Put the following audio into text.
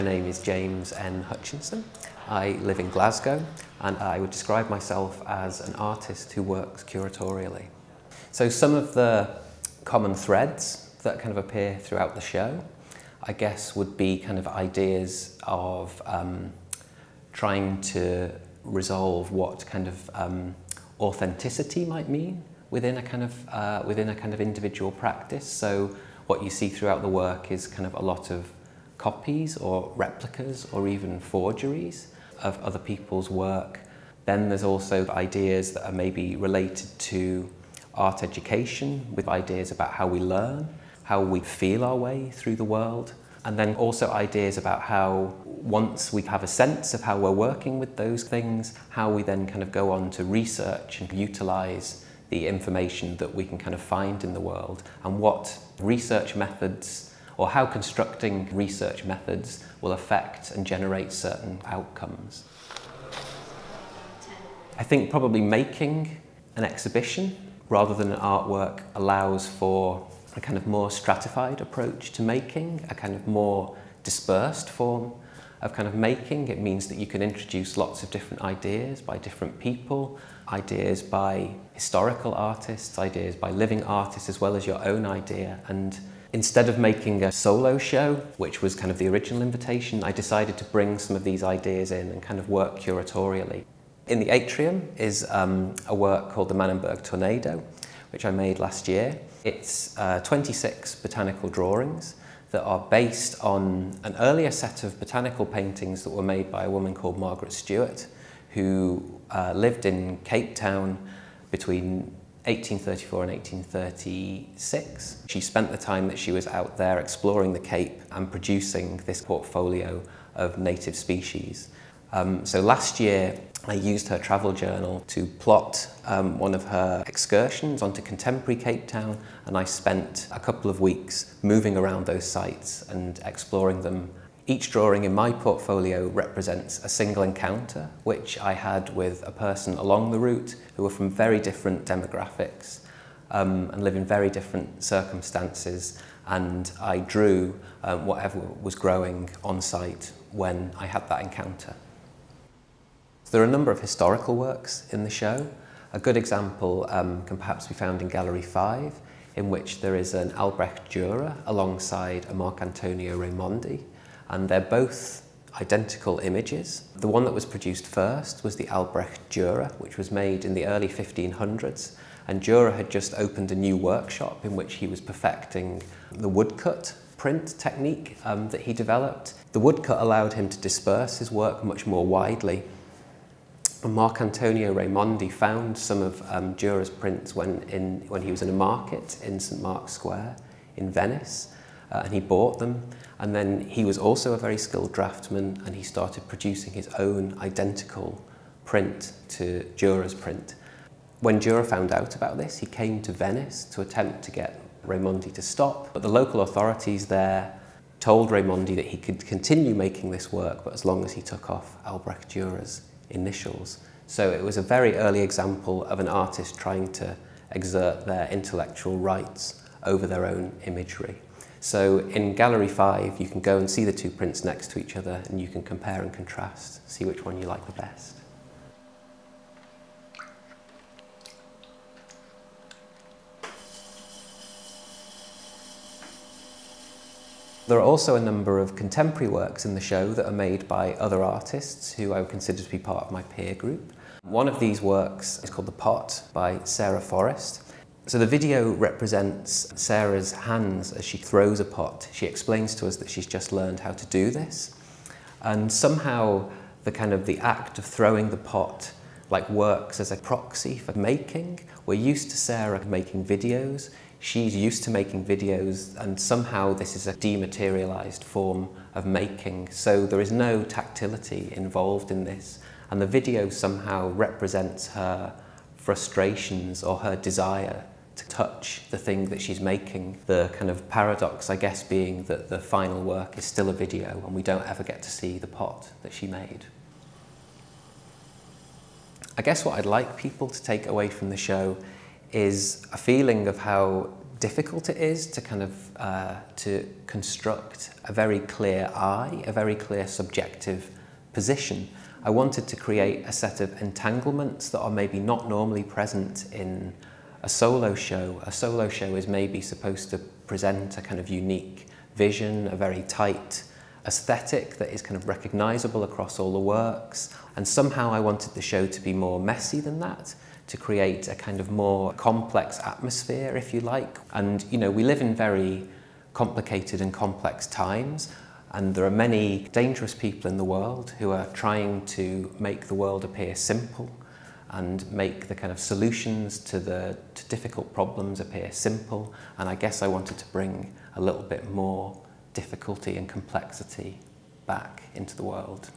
My name is James N. Hutchinson. I live in Glasgow and I would describe myself as an artist who works curatorially. So some of the common threads that kind of appear throughout the show, I guess would be kind of ideas of um, trying to resolve what kind of um, authenticity might mean within a kind of uh, within a kind of individual practice. So what you see throughout the work is kind of a lot of copies or replicas or even forgeries of other people's work. Then there's also ideas that are maybe related to art education with ideas about how we learn, how we feel our way through the world, and then also ideas about how once we have a sense of how we're working with those things, how we then kind of go on to research and utilize the information that we can kind of find in the world and what research methods or how constructing research methods will affect and generate certain outcomes. I think probably making an exhibition rather than an artwork allows for a kind of more stratified approach to making, a kind of more dispersed form of kind of making. It means that you can introduce lots of different ideas by different people, ideas by historical artists, ideas by living artists, as well as your own idea. And instead of making a solo show, which was kind of the original invitation, I decided to bring some of these ideas in and kind of work curatorially. In the atrium is um, a work called the Manenberg Tornado, which I made last year. It's uh, 26 botanical drawings that are based on an earlier set of botanical paintings that were made by a woman called Margaret Stewart, who uh, lived in Cape Town between 1834 and 1836. She spent the time that she was out there exploring the Cape and producing this portfolio of native species. Um, so last year I used her travel journal to plot um, one of her excursions onto contemporary Cape Town and I spent a couple of weeks moving around those sites and exploring them Each drawing in my portfolio represents a single encounter which I had with a person along the route who were from very different demographics um, and live in very different circumstances and I drew um, whatever was growing on site when I had that encounter. So There are a number of historical works in the show. A good example um, can perhaps be found in Gallery 5, in which there is an Albrecht Dürer alongside a Marcantonio Raimondi, and they're both identical images. The one that was produced first was the Albrecht Dürer, which was made in the early 1500s, and Dürer had just opened a new workshop in which he was perfecting the woodcut print technique um, that he developed. The woodcut allowed him to disperse his work much more widely Marcantonio Raimondi found some of um, Dürer's prints when, in, when he was in a market in St Mark's Square in Venice, uh, and he bought them. And then he was also a very skilled draftsman, and he started producing his own identical print to Dürer's print. When Dürer found out about this, he came to Venice to attempt to get Raimondi to stop, but the local authorities there told Raimondi that he could continue making this work, but as long as he took off Albrecht Dürer's initials. So it was a very early example of an artist trying to exert their intellectual rights over their own imagery. So in Gallery 5, you can go and see the two prints next to each other and you can compare and contrast, see which one you like the best. There are also a number of contemporary works in the show that are made by other artists who I would consider to be part of my peer group. One of these works is called The Pot by Sarah Forrest. So the video represents Sarah's hands as she throws a pot. She explains to us that she's just learned how to do this. And somehow the kind of the act of throwing the pot like works as a proxy for making. We're used to Sarah making videos. She's used to making videos and somehow this is a dematerialized form of making. So there is no tactility involved in this. And the video somehow represents her frustrations or her desire to touch the thing that she's making. The kind of paradox, I guess, being that the final work is still a video and we don't ever get to see the pot that she made. I guess what I'd like people to take away from the show is a feeling of how difficult it is to kind of uh, to construct a very clear eye, a very clear subjective position. I wanted to create a set of entanglements that are maybe not normally present in a solo show. A solo show is maybe supposed to present a kind of unique vision, a very tight aesthetic that is kind of recognizable across all the works. And somehow I wanted the show to be more messy than that, to create a kind of more complex atmosphere, if you like. And, you know, we live in very complicated and complex times. And there are many dangerous people in the world who are trying to make the world appear simple and make the kind of solutions to the to difficult problems appear simple. And I guess I wanted to bring a little bit more difficulty and complexity back into the world.